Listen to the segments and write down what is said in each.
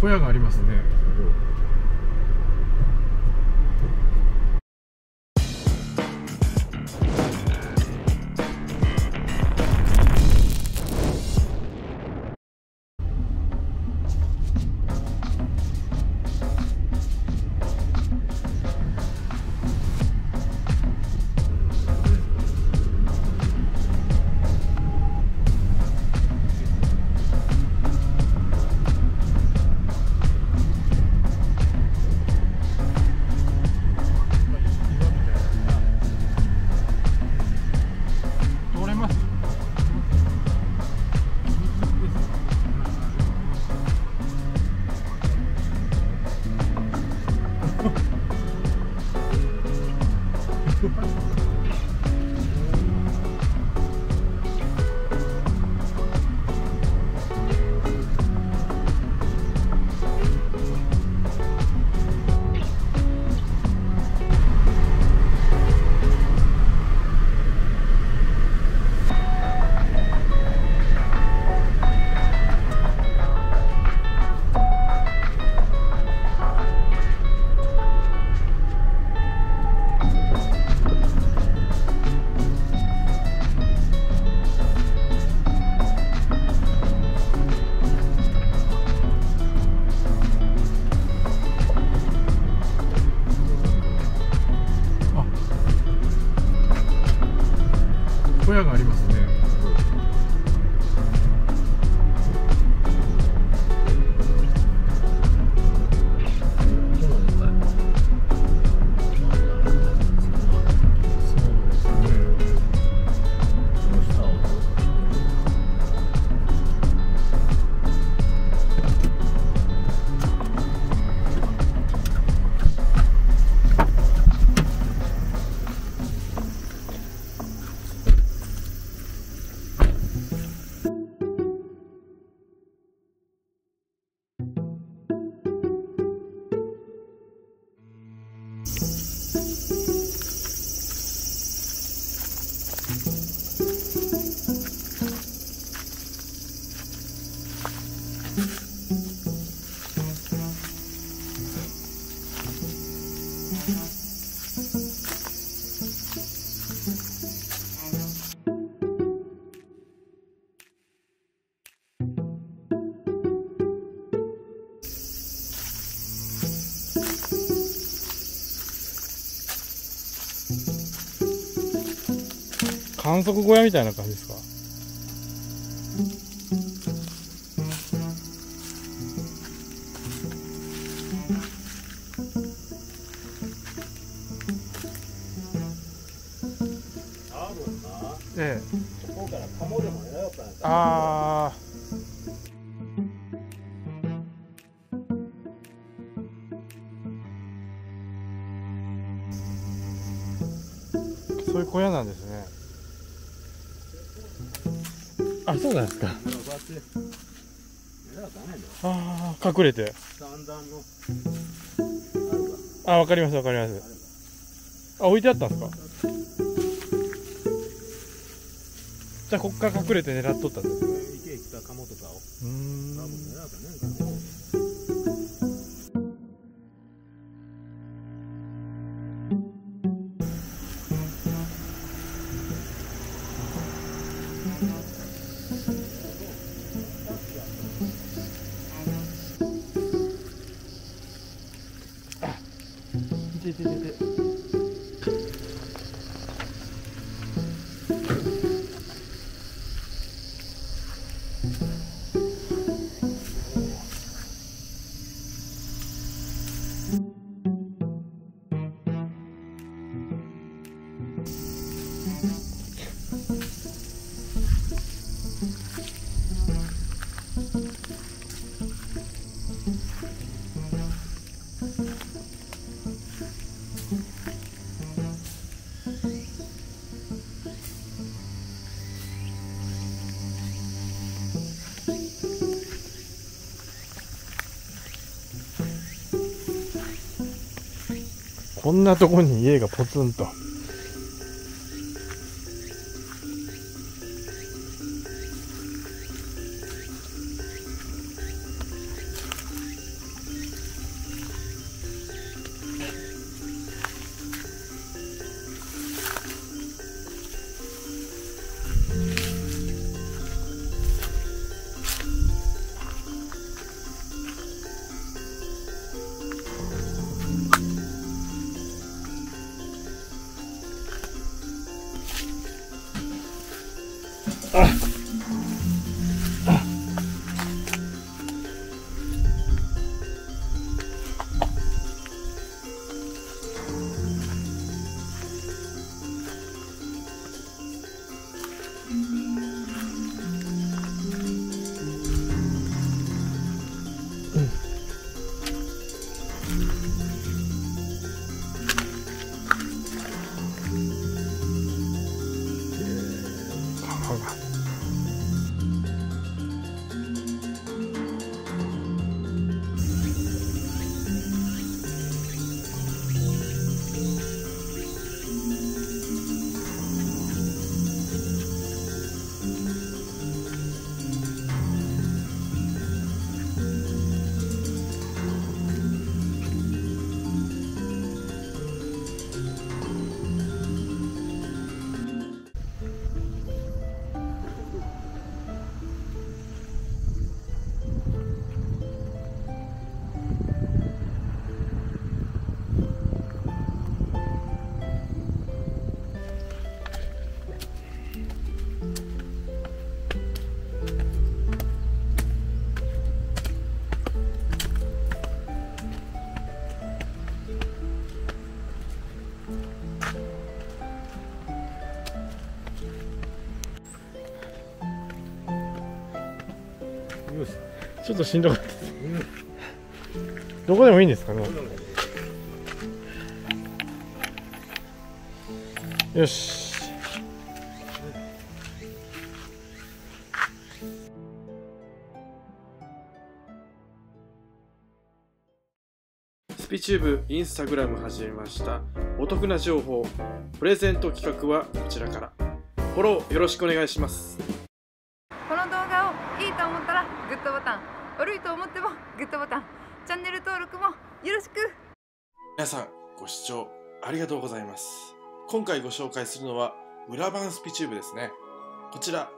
小屋がありますね。小屋がありますね。観測小屋みたいな感じですかええここから鴨でも狙よったんやったああそういう小屋なんですねあそうなんですか。ああ隠れて。あるわかりますわかります。あ置いてあったんですか。じゃあこっから隠れて狙っとったんですね。うーんこんなとこに家がポツンと。ちょっとしんどかったですどこでもいいんですかね。よしスピチューブインスタグラム始めましたお得な情報プレゼント企画はこちらからフォローよろしくお願いしますこの動画をいいと思ったらグッドボタン。悪いと思ってもグッドボタン。チャンネル登録もよろしく。皆さんご視聴ありがとうございます。今回ご紹介するのは裏版スピチューブですね。こちら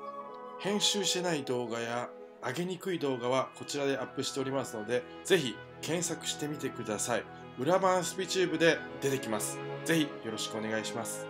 編集してない動画や上げにくい動画はこちらでアップしておりますのでぜひ検索してみてください。裏版スピチューブで出てきます。ぜひよろしくお願いします。